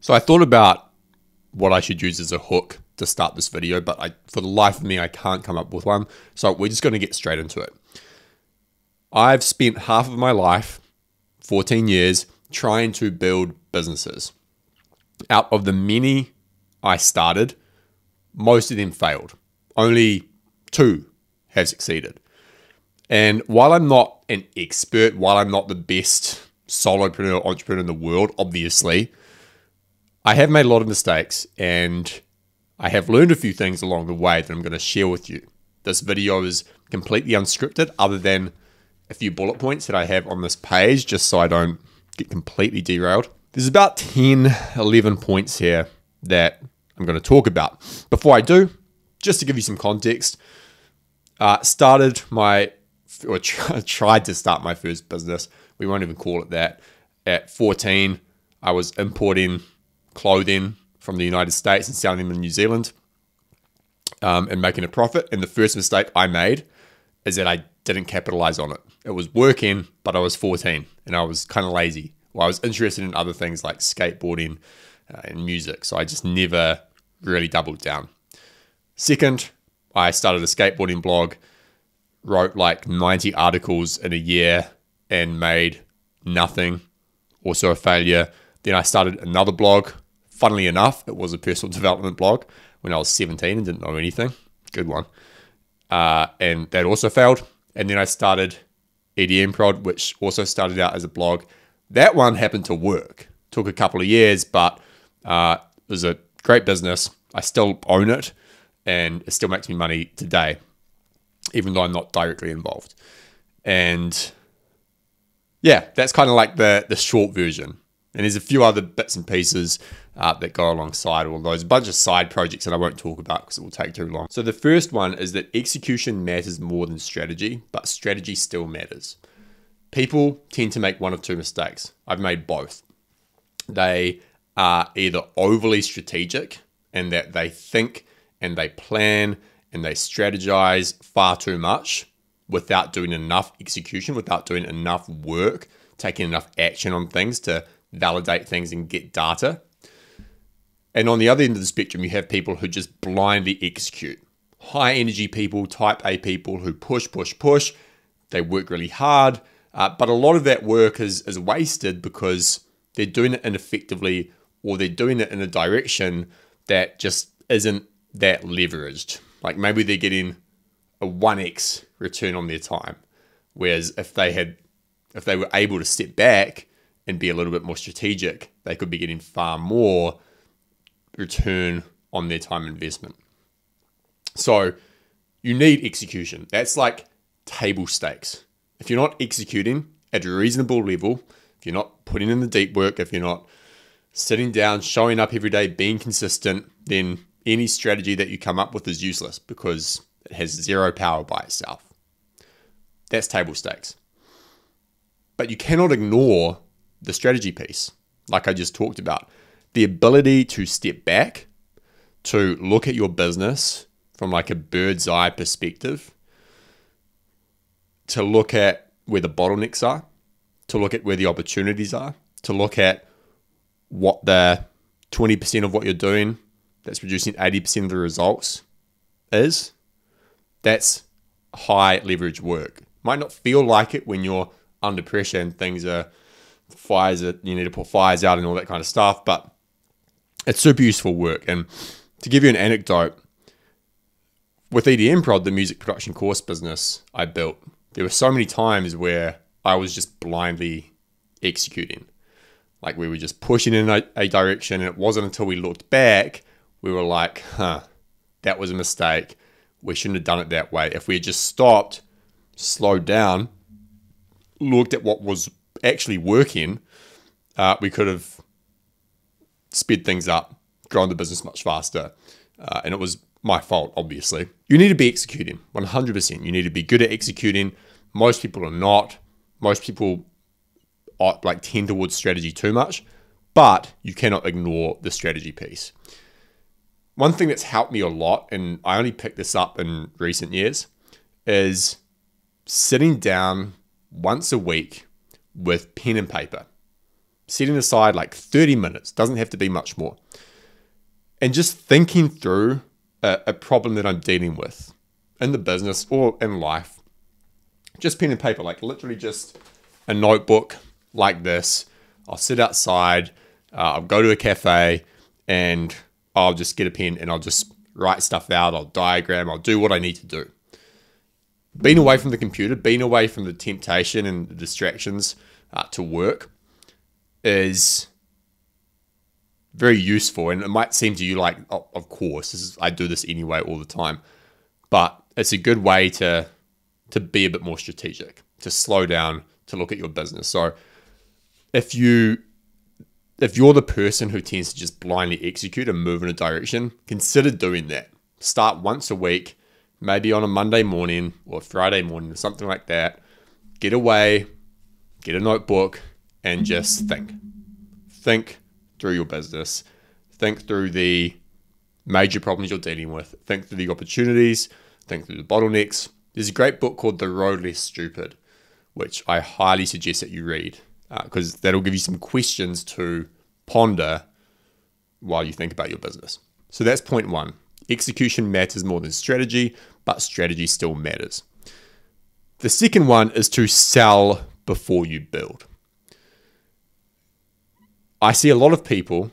So I thought about what I should use as a hook to start this video, but I, for the life of me, I can't come up with one. So we're just going to get straight into it. I've spent half of my life, 14 years, trying to build businesses. Out of the many I started, most of them failed. Only two have succeeded. And while I'm not an expert, while I'm not the best solopreneur entrepreneur in the world, obviously, I have made a lot of mistakes and I have learned a few things along the way that I'm going to share with you. This video is completely unscripted, other than a few bullet points that I have on this page, just so I don't get completely derailed. There's about 10, 11 points here that I'm going to talk about. Before I do, just to give you some context, uh, started my, or tried to start my first business. We won't even call it that. At 14, I was importing clothing from the United States and selling them in New Zealand um, and making a profit. And the first mistake I made is that I didn't capitalize on it. It was working, but I was 14 and I was kind of lazy. Well, I was interested in other things like skateboarding uh, and music. So I just never really doubled down. Second, I started a skateboarding blog, wrote like 90 articles in a year and made nothing. Also a failure. Then I started another blog funnily enough, it was a personal development blog when I was 17 and didn't know anything. Good one. Uh, and that also failed. And then I started EDM Prod, which also started out as a blog. That one happened to work. Took a couple of years, but uh, it was a great business. I still own it, and it still makes me money today, even though I'm not directly involved. And yeah, that's kind of like the the short version. And there's a few other bits and pieces uh, that go alongside all those. A bunch of side projects that I won't talk about because it will take too long. So the first one is that execution matters more than strategy, but strategy still matters. People tend to make one of two mistakes. I've made both. They are either overly strategic in that they think and they plan and they strategize far too much without doing enough execution, without doing enough work, taking enough action on things to validate things and get data. And on the other end of the spectrum, you have people who just blindly execute. High energy people, type A people who push, push, push. They work really hard, uh, but a lot of that work is, is wasted because they're doing it ineffectively or they're doing it in a direction that just isn't that leveraged. Like maybe they're getting a 1x return on their time. Whereas if they had if they were able to step back and be a little bit more strategic, they could be getting far more return on their time investment. So you need execution. That's like table stakes. If you're not executing at a reasonable level, if you're not putting in the deep work, if you're not sitting down, showing up every day, being consistent, then any strategy that you come up with is useless because it has zero power by itself. That's table stakes. But you cannot ignore the strategy piece, like I just talked about. The ability to step back, to look at your business from like a bird's eye perspective, to look at where the bottlenecks are, to look at where the opportunities are, to look at what the 20% of what you're doing that's producing 80% of the results is. That's high leverage work. Might not feel like it when you're under pressure and things are fires that you need to put fires out and all that kind of stuff. But it's super useful work. And to give you an anecdote, with EDM Prod, the music production course business I built, there were so many times where I was just blindly executing. Like we were just pushing in a, a direction, and it wasn't until we looked back we were like, huh, that was a mistake. We shouldn't have done it that way. If we had just stopped, slowed down, looked at what was actually working, uh, we could have sped things up, grown the business much faster. Uh, and it was my fault, obviously. You need to be executing 100%. You need to be good at executing. Most people are not. Most people are, like tend towards strategy too much, but you cannot ignore the strategy piece. One thing that's helped me a lot, and I only picked this up in recent years, is sitting down once a week with pen and paper. setting aside like 30 minutes, doesn't have to be much more, and just thinking through a, a problem that I'm dealing with in the business or in life. Just pen and paper, like literally just a notebook like this. I'll sit outside, uh, I'll go to a cafe, and I'll just get a pen and I'll just write stuff out. I'll diagram, I'll do what I need to do. Being away from the computer, being away from the temptation and the distractions uh, to work is very useful. And it might seem to you like, oh, of course, is, I do this anyway all the time. But it's a good way to to be a bit more strategic, to slow down, to look at your business. So if you if you're the person who tends to just blindly execute and move in a direction, consider doing that. Start once a week, maybe on a Monday morning or Friday morning or something like that. Get away, get a notebook, and just think. Think through your business. Think through the major problems you're dealing with. Think through the opportunities. Think through the bottlenecks. There's a great book called The Road Less Stupid, which I highly suggest that you read because uh, that'll give you some questions to ponder while you think about your business. So that's point one. Execution matters more than strategy, but strategy still matters. The second one is to sell before you build. I see a lot of people,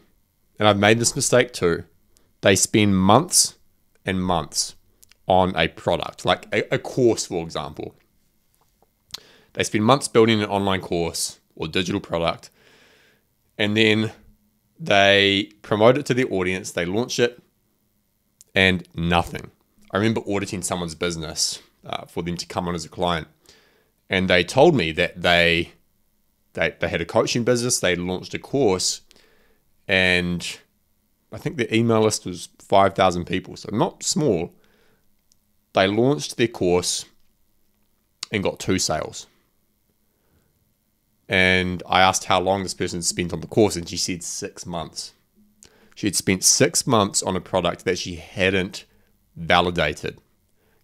and I've made this mistake too, they spend months and months on a product, like a, a course, for example. They spend months building an online course or digital product, and then they promote it to the audience, they launch it, and nothing. I remember auditing someone's business uh, for them to come on as a client, and they told me that they they, they had a coaching business, they launched a course, and I think the email list was 5,000 people, so not small. They launched their course and got two sales. And I asked how long this person spent on the course, and she said six months. She had spent six months on a product that she hadn't validated.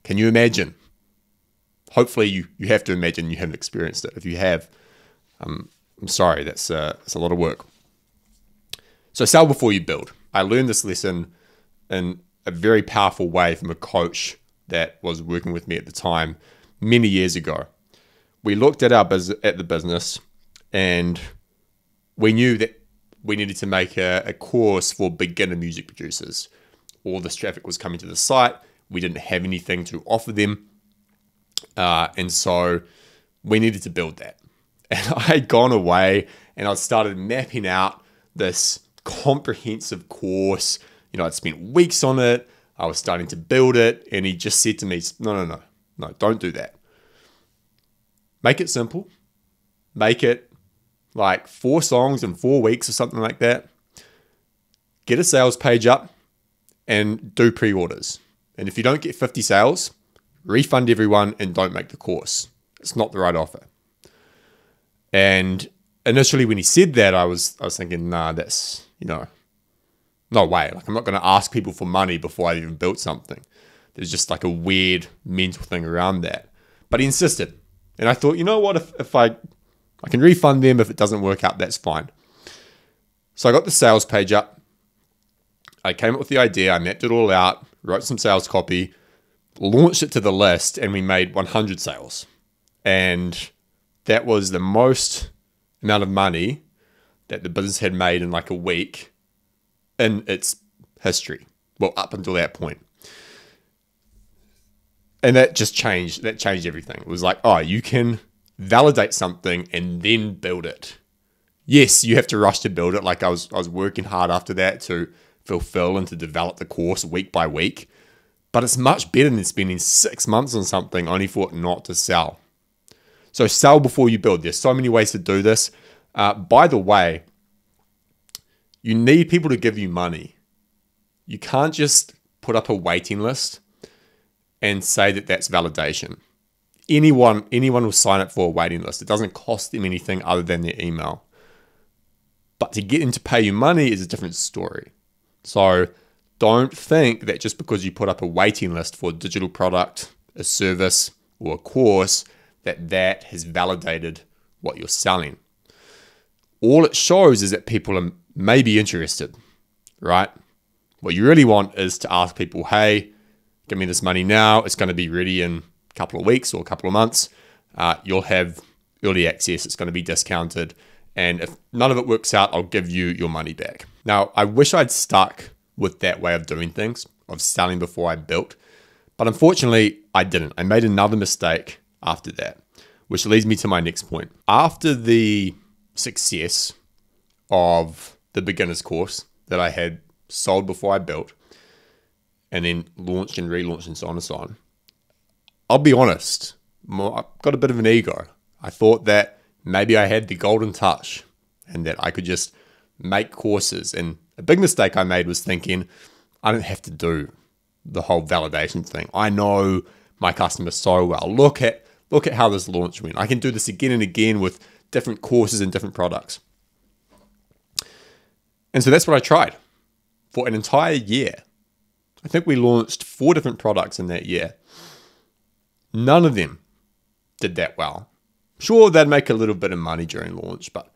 Can you imagine? Hopefully, you, you have to imagine you haven't experienced it. If you have, um, I'm sorry, that's, uh, that's a lot of work. So, sell before you build. I learned this lesson in a very powerful way from a coach that was working with me at the time many years ago. We looked at our bus- at the business and we knew that we needed to make a, a course for beginner music producers. All this traffic was coming to the site. We didn't have anything to offer them. Uh, and so we needed to build that. And I had gone away and I started mapping out this comprehensive course. You know, I'd spent weeks on it. I was starting to build it. And he just said to me, no, no, no, no, don't do that. Make it simple. Make it like four songs in four weeks or something like that. Get a sales page up and do pre orders. And if you don't get 50 sales, refund everyone and don't make the course. It's not the right offer. And initially, when he said that, I was I was thinking, nah, that's you know, no way. Like I'm not going to ask people for money before I even built something. There's just like a weird mental thing around that. But he insisted, and I thought, you know what? If if I I can refund them if it doesn't work out, that's fine. So I got the sales page up. I came up with the idea, I mapped it all out, wrote some sales copy, launched it to the list, and we made 100 sales. And that was the most amount of money that the business had made in like a week in its history. Well, up until that point. And that just changed, that changed everything. It was like, oh, you can validate something and then build it. Yes, you have to rush to build it. Like I was, I was working hard after that to fulfill and to develop the course week by week. But it's much better than spending six months on something only for it not to sell. So sell before you build. There's so many ways to do this. Uh, by the way, you need people to give you money. You can't just put up a waiting list and say that that's validation anyone anyone will sign up for a waiting list. It doesn't cost them anything other than their email. But to get them to pay you money is a different story. So don't think that just because you put up a waiting list for a digital product, a service, or a course, that that has validated what you're selling. all it shows is that people are maybe interested, right? What you really want is to ask people, hey, give me this money now. It's going to be ready in couple of weeks or a couple of months. Uh, you'll have early access. It's going to be discounted. And if none of it works out, I'll give you your money back. Now, I wish I'd stuck with that way of doing things, of selling before I built. But unfortunately, I didn't. I made another mistake after that, which leads me to my next point. After the success of the beginner's course that I had sold before I built, and then launched and relaunched and so on and so on, I'll be honest, I've got a bit of an ego. I thought that maybe I had the golden touch and that I could just make courses. And a big mistake I made was thinking I don't have to do the whole validation thing. I know my customers so well. Look at look at how this launch went. I can do this again and again with different courses and different products. And so that's what I tried for an entire year. I think we launched four different products in that year. None of them did that well. Sure, they'd make a little bit of money during launch, but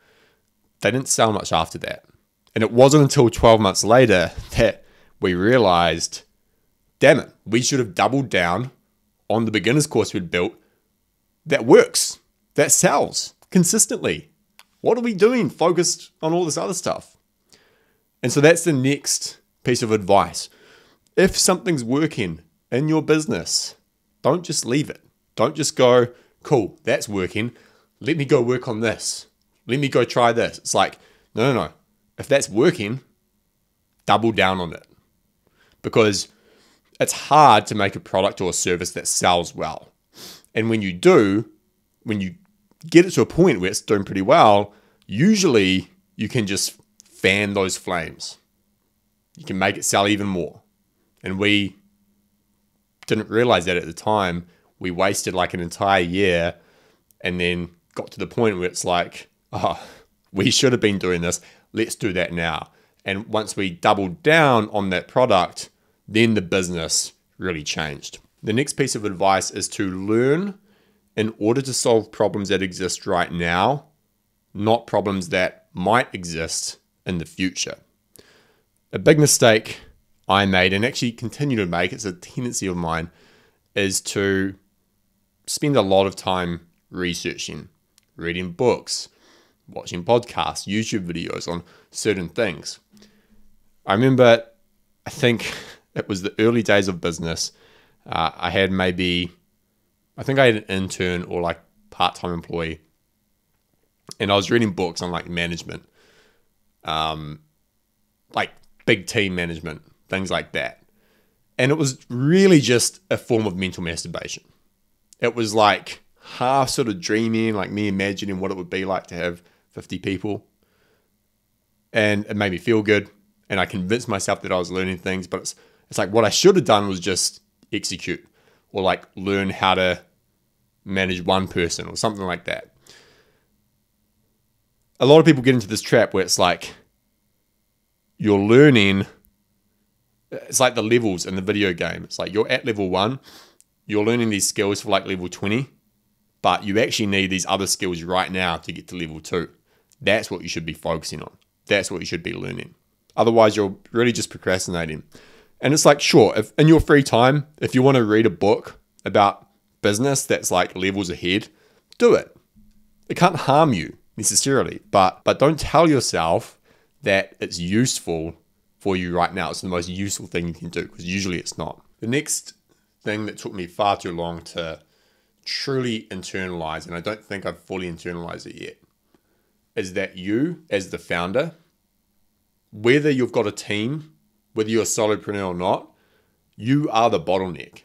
they didn't sell much after that. And it wasn't until 12 months later that we realized damn it, we should have doubled down on the beginner's course we'd built that works, that sells consistently. What are we doing focused on all this other stuff? And so that's the next piece of advice. If something's working in your business, don't just leave it. Don't just go, cool, that's working. Let me go work on this. Let me go try this. It's like, no, no, no. If that's working, double down on it. Because it's hard to make a product or a service that sells well. And when you do, when you get it to a point where it's doing pretty well, usually you can just fan those flames. You can make it sell even more. And we didn't realize that at the time. We wasted like an entire year and then got to the point where it's like, oh, we should have been doing this. Let's do that now. And once we doubled down on that product, then the business really changed. The next piece of advice is to learn in order to solve problems that exist right now, not problems that might exist in the future. A big mistake I made and actually continue to make, it's a tendency of mine, is to spend a lot of time researching, reading books, watching podcasts, YouTube videos on certain things. I remember, I think it was the early days of business. Uh, I had maybe, I think I had an intern or like part time employee, and I was reading books on like management, um, like big team management, things like that. And it was really just a form of mental masturbation. It was like half sort of dreaming, like me imagining what it would be like to have 50 people. And it made me feel good. And I convinced myself that I was learning things, but it's it's like what I should have done was just execute or like learn how to manage one person or something like that. A lot of people get into this trap where it's like you're learning it's like the levels in the video game. It's like you're at level 1, you're learning these skills for like level 20, but you actually need these other skills right now to get to level 2. That's what you should be focusing on. That's what you should be learning. Otherwise, you're really just procrastinating. And it's like, sure, if in your free time, if you want to read a book about business that's like levels ahead, do it. It can't harm you necessarily, but but don't tell yourself that it's useful for you right now. It's the most useful thing you can do because usually it's not. The next thing that took me far too long to truly internalize, and I don't think I've fully internalized it yet, is that you, as the founder, whether you've got a team whether you're a solopreneur or not, you are the bottleneck.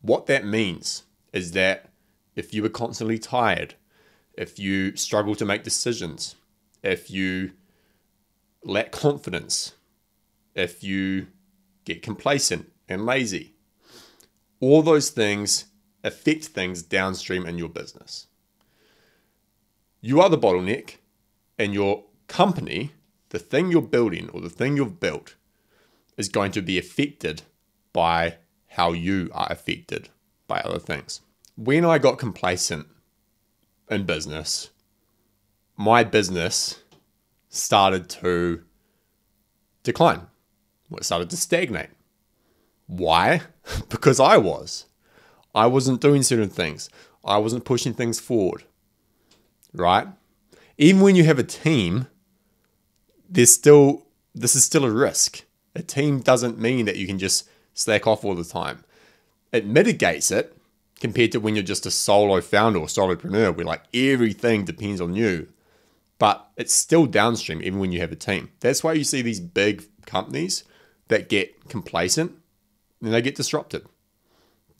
What that means is that if you are constantly tired, if you struggle to make decisions, if you lack confidence, if you get complacent and lazy, all those things affect things downstream in your business. You are the bottleneck, and your company, the thing you're building or the thing you've built, is going to be affected by how you are affected by other things. When I got complacent in business, my business started to decline. It started to stagnate. Why? because I was. I wasn't doing certain things. I wasn't pushing things forward. Right? Even when you have a team, there's still this is still a risk. A team doesn't mean that you can just slack off all the time. It mitigates it compared to when you're just a solo founder or solopreneur where like everything depends on you. But it's still downstream even when you have a team. That's why you see these big companies that get complacent and they get disrupted.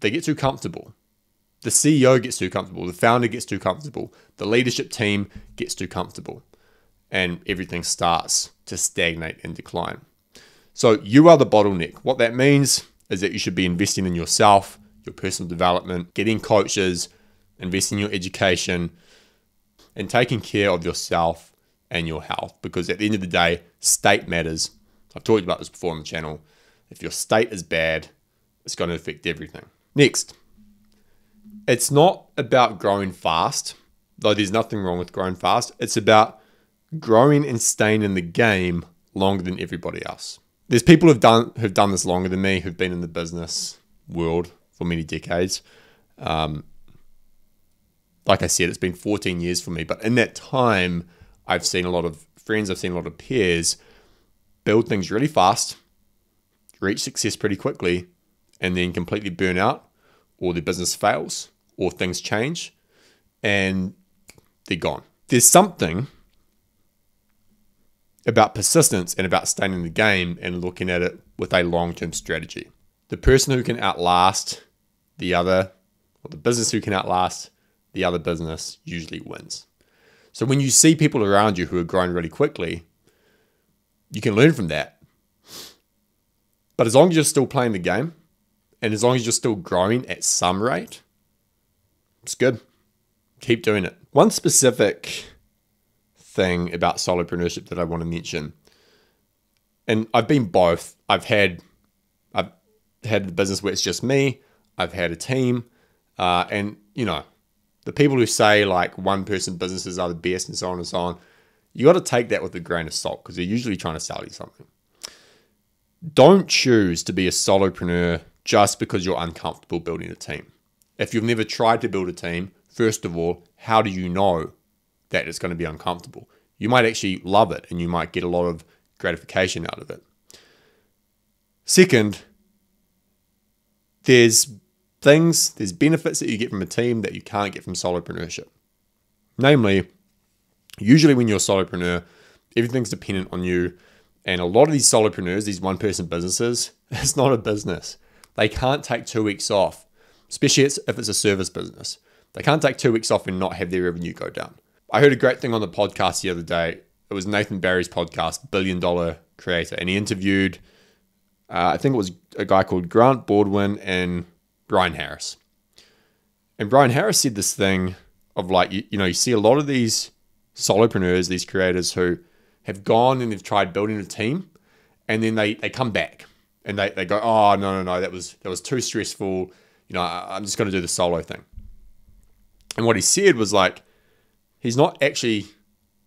They get too comfortable. The CEO gets too comfortable. The founder gets too comfortable. The leadership team gets too comfortable. And everything starts to stagnate and decline. So you are the bottleneck. What that means is that you should be investing in yourself, your personal development, getting coaches, investing in your education, and taking care of yourself and your health. Because at the end of the day, state matters. I've talked about this before on the channel. If your state is bad, it's going to affect everything. Next, it's not about growing fast, though there's nothing wrong with growing fast. It's about growing and staying in the game longer than everybody else there's people who've done who've done this longer than me, who've been in the business world for many decades. Um, like I said, it's been 14 years for me, but in that time, I've seen a lot of friends, I've seen a lot of peers build things really fast, reach success pretty quickly, and then completely burn out, or their business fails, or things change, and they're gone. There's something about persistence and about staying in the game and looking at it with a long term strategy. The person who can outlast the other, or the business who can outlast the other business, usually wins. So when you see people around you who are growing really quickly, you can learn from that. But as long as you're still playing the game, and as long as you're still growing at some rate, it's good. Keep doing it. One specific thing about solopreneurship that I want to mention. And I've been both. I've had I've had a business where it's just me. I've had a team, uh, and you know, the people who say like one person businesses are the best and so on and so on. You got to take that with a grain of salt because they're usually trying to sell you something. Don't choose to be a solopreneur just because you're uncomfortable building a team. If you've never tried to build a team, first of all, how do you know that it's going to be uncomfortable. You might actually love it and you might get a lot of gratification out of it. Second, there's things, there's benefits that you get from a team that you can't get from solopreneurship. Namely, usually when you're a solopreneur, everything's dependent on you. And a lot of these solopreneurs, these one person businesses, it's not a business. They can't take two weeks off, especially if it's a service business. They can't take two weeks off and not have their revenue go down. I heard a great thing on the podcast the other day. It was Nathan Barry's podcast, Billion Dollar Creator, and he interviewed, uh, I think it was a guy called Grant Baldwin and Brian Harris. And Brian Harris said this thing of like, you, you know, you see a lot of these solopreneurs, these creators who have gone and they've tried building a team and then they, they come back and they, they go, oh, no, no, no, that was, that was too stressful. You know, I'm just going to do the solo thing. And what he said was like, he's not actually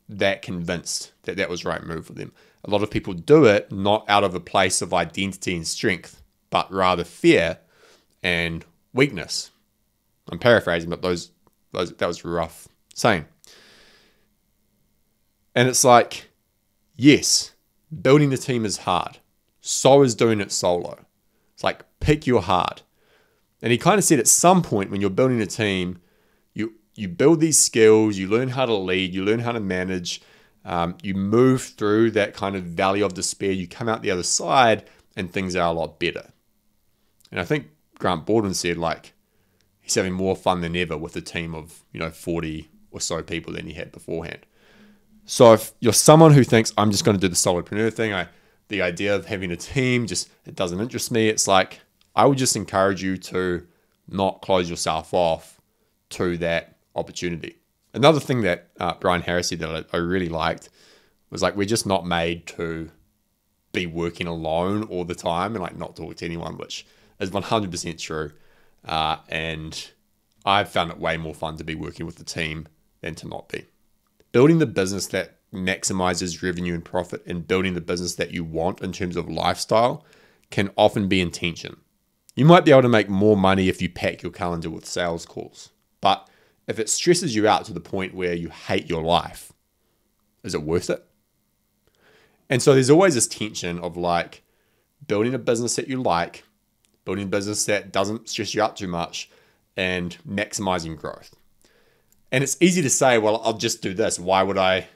that convinced that that was the right move for them. A lot of people do it not out of a place of identity and strength, but rather fear and weakness. I'm paraphrasing, but those, those that was rough saying. And it's like, yes, building a team is hard. So is doing it solo. It's like pick your heart. And he kind of said at some point when you're building a team, you you build these skills, you learn how to lead, you learn how to manage, um, you move through that kind of valley of despair, you come out the other side, and things are a lot better. And I think Grant Baldwin said, like, he's having more fun than ever with a team of, you know, 40 or so people than he had beforehand. So if you're someone who thinks, I'm just going to do the solopreneur thing, I, the idea of having a team just, it doesn't interest me, it's like, I would just encourage you to not close yourself off to that opportunity. Another thing that uh, Brian Harris said that I, I really liked was like, we're just not made to be working alone all the time and like not talk to anyone, which is 100% true. Uh, and I've found it way more fun to be working with the team than to not be. Building the business that maximizes revenue and profit and building the business that you want in terms of lifestyle can often be intention. You might be able to make more money if you pack your calendar with sales calls, but if it stresses you out to the point where you hate your life, is it worth it? And so there's always this tension of like building a business that you like, building a business that doesn't stress you out too much, and maximizing growth. And it's easy to say, well, I'll just do this. Why would I,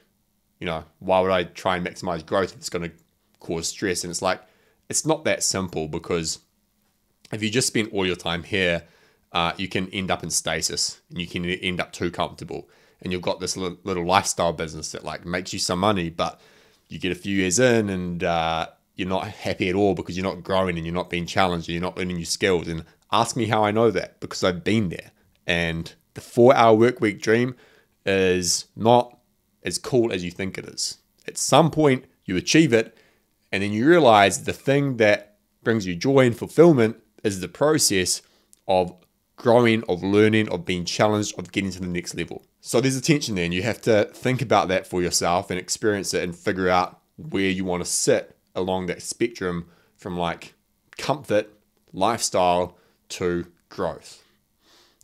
you know, why would I try and maximize growth if it's going to cause stress? And it's like, it's not that simple because if you just spend all your time here, uh, you can end up in stasis and you can end up too comfortable. And you've got this little lifestyle business that like makes you some money, but you get a few years in and uh, you're not happy at all because you're not growing and you're not being challenged and you're not learning new skills. And ask me how I know that because I've been there. And the four hour work week dream is not as cool as you think it is. At some point, you achieve it, and then you realize the thing that brings you joy and fulfillment is the process of growing, of learning, of being challenged, of getting to the next level. So there's a tension there, and you have to think about that for yourself and experience it and figure out where you want to sit along that spectrum from like comfort, lifestyle to growth.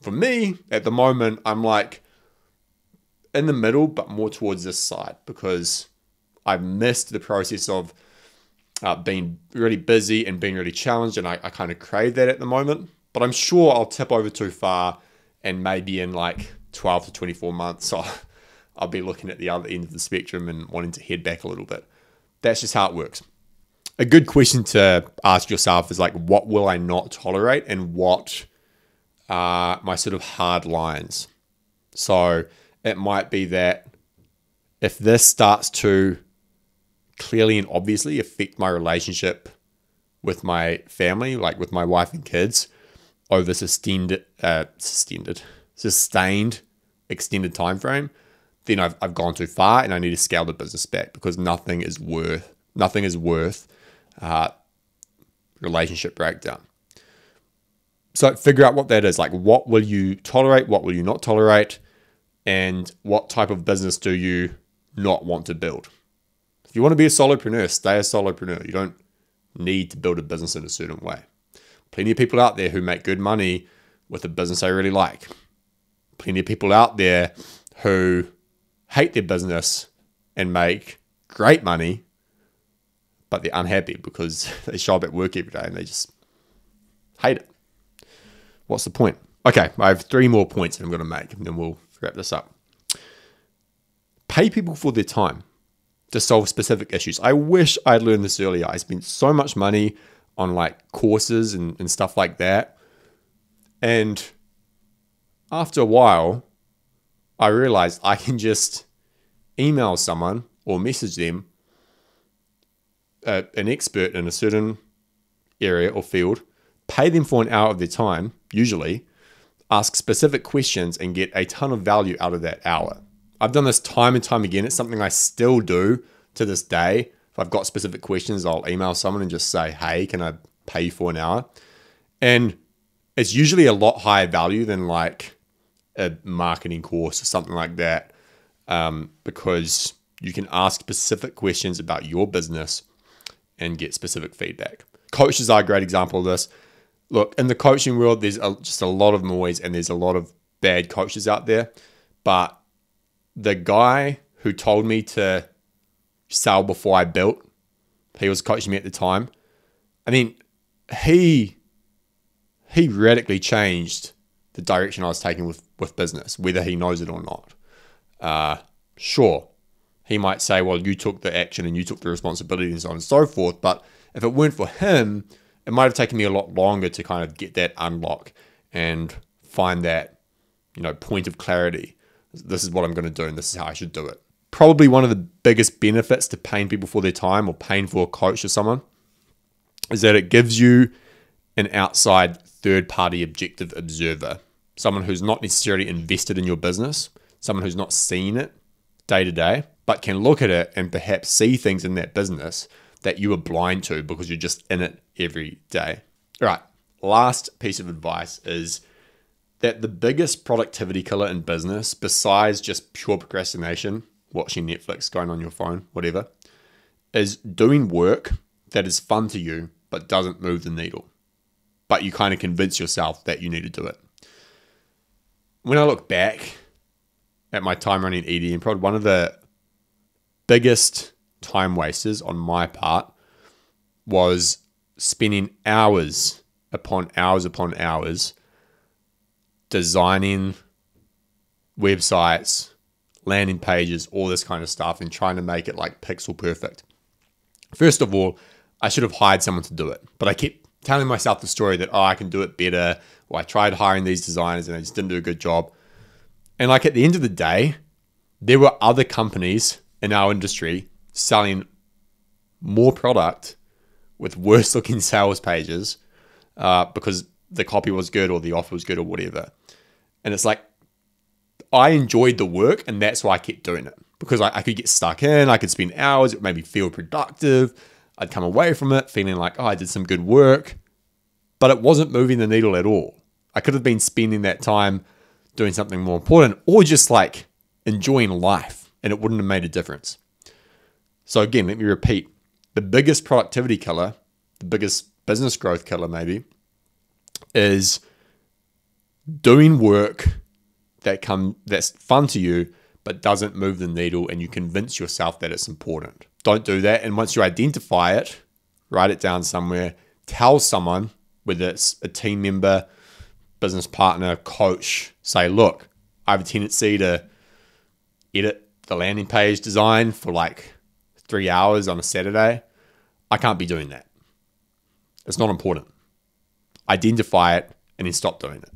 For me, at the moment, I'm like in the middle, but more towards this side because I've missed the process of uh, being really busy and being really challenged, and I, I kind of crave that at the moment. But I'm sure I'll tip over too far, and maybe in like 12 to 24 months, I'll, I'll be looking at the other end of the spectrum and wanting to head back a little bit. That's just how it works. A good question to ask yourself is like, what will I not tolerate, and what are my sort of hard lines? So it might be that if this starts to clearly and obviously affect my relationship with my family, like with my wife and kids, over sustained, uh, sustained, sustained, extended time frame, then I've, I've gone too far and I need to scale the business back because nothing is worth nothing is worth uh, relationship breakdown. So figure out what that is. Like, what will you tolerate? What will you not tolerate? And what type of business do you not want to build? If you want to be a solopreneur, stay a solopreneur. You don't need to build a business in a certain way. Plenty of people out there who make good money with a business they really like. Plenty of people out there who hate their business and make great money, but they're unhappy because they show up at work every day and they just hate it. What's the point? Okay, I have three more points that I'm going to make and then we'll wrap this up. Pay people for their time to solve specific issues. I wish I'd learned this earlier. I spent so much money on like courses and, and stuff like that. And after a while, I realized I can just email someone or message them, uh, an expert in a certain area or field, pay them for an hour of their time, usually, ask specific questions, and get a ton of value out of that hour. I've done this time and time again. It's something I still do to this day. If I've got specific questions, I'll email someone and just say, hey, can I pay you for an hour? And it's usually a lot higher value than like a marketing course or something like that um, because you can ask specific questions about your business and get specific feedback. Coaches are a great example of this. Look, in the coaching world, there's a, just a lot of noise and there's a lot of bad coaches out there. But the guy who told me to sell before I built, he was coaching me at the time. I mean, he he radically changed the direction I was taking with with business, whether he knows it or not. Uh, sure, he might say, "Well, you took the action and you took the responsibility and so on and so forth." But if it weren't for him, it might have taken me a lot longer to kind of get that unlock and find that you know point of clarity this is what I'm going to do and this is how I should do it. Probably one of the biggest benefits to paying people for their time or paying for a coach or someone is that it gives you an outside third party objective observer, someone who's not necessarily invested in your business, someone who's not seen it day to day, but can look at it and perhaps see things in that business that you are blind to because you're just in it every day. All right, last piece of advice is that the biggest productivity killer in business, besides just pure procrastination, watching Netflix, going on your phone, whatever, is doing work that is fun to you but doesn't move the needle. But you kind of convince yourself that you need to do it. When I look back at my time running EDM Prod, one of the biggest time wasters on my part was spending hours upon hours upon hours designing websites, landing pages, all this kind of stuff, and trying to make it like pixel perfect. First of all, I should have hired someone to do it, but I kept telling myself the story that, oh, I can do it better, or I tried hiring these designers and they just didn't do a good job. And like at the end of the day, there were other companies in our industry selling more product with worse looking sales pages uh, because the copy was good or the offer was good or whatever. And it's like, I enjoyed the work and that's why I kept doing it because I, I could get stuck in, I could spend hours, it made me feel productive. I'd come away from it feeling like, oh, I did some good work, but it wasn't moving the needle at all. I could have been spending that time doing something more important or just like enjoying life and it wouldn't have made a difference. So, again, let me repeat the biggest productivity killer, the biggest business growth killer, maybe, is doing work that come that's fun to you but doesn't move the needle and you convince yourself that it's important. Don't do that. And once you identify it, write it down somewhere, tell someone, whether it's a team member, business partner, coach, say, look, I have a tendency to edit the landing page design for like three hours on a Saturday. I can't be doing that. It's not important. Identify it and then stop doing it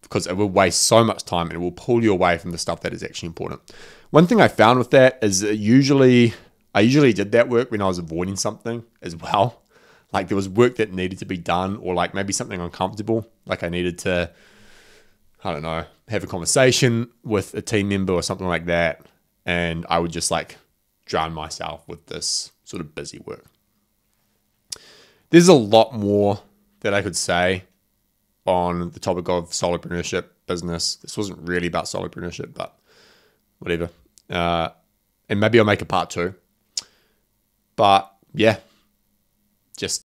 because it will waste so much time and it will pull you away from the stuff that is actually important. One thing I found with that is that usually I usually did that work when I was avoiding something as well. Like there was work that needed to be done or like maybe something uncomfortable, like I needed to I don't know, have a conversation with a team member or something like that and I would just like drown myself with this sort of busy work. There's a lot more that I could say on the topic of solopreneurship business. This wasn't really about solopreneurship, but whatever. Uh, and maybe I'll make a part two. But yeah, just